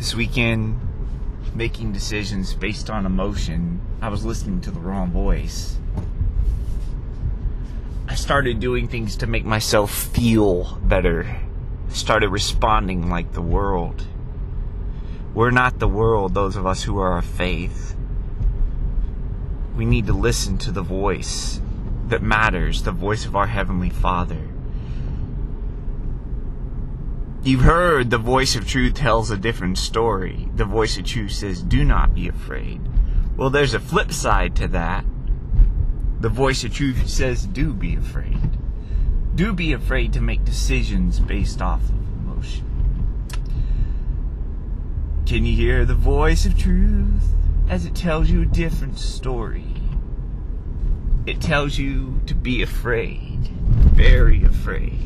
This weekend, making decisions based on emotion, I was listening to the wrong voice. I started doing things to make myself feel better. Started responding like the world. We're not the world, those of us who are of faith. We need to listen to the voice that matters, the voice of our Heavenly Father. You've heard the voice of truth tells a different story. The voice of truth says, do not be afraid. Well, there's a flip side to that. The voice of truth says, do be afraid. Do be afraid to make decisions based off of emotion. Can you hear the voice of truth as it tells you a different story? It tells you to be afraid, very afraid.